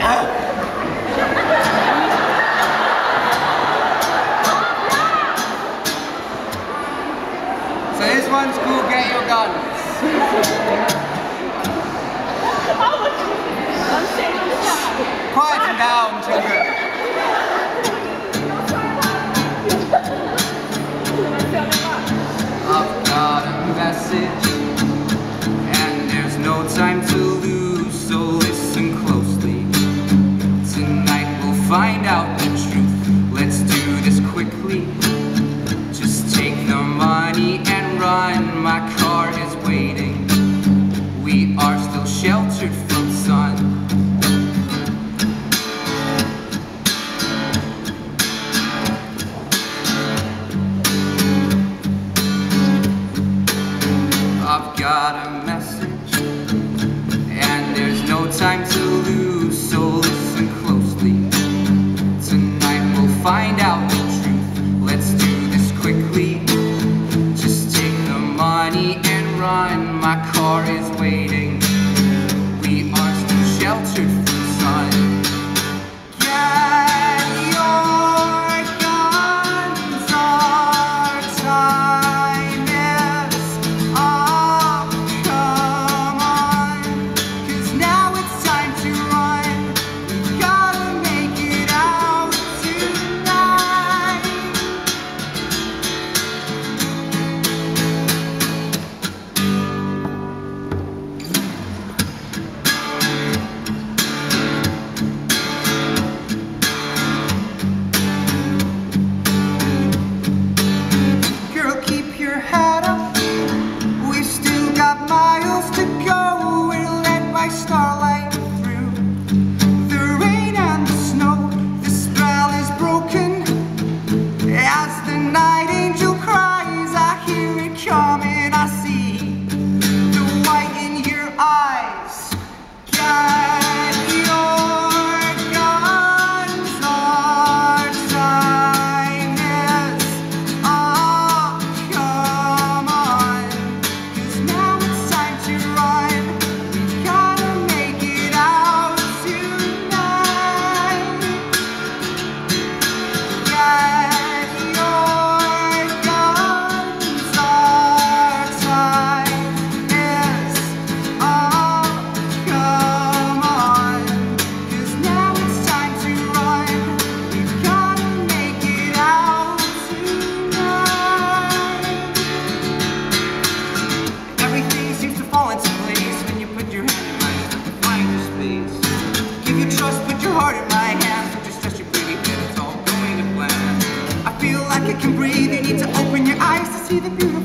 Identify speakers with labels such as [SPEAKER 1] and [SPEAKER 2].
[SPEAKER 1] Ow. so this one's called cool, Get Your Guns. Quiet down, children. I've got a message gun, my car is waiting. We are still sheltered from sun. I've got a message, and there's no time to lose, so listen closely. Tonight we'll find out. waiting. can breathe. You need to open your eyes to see the beauty.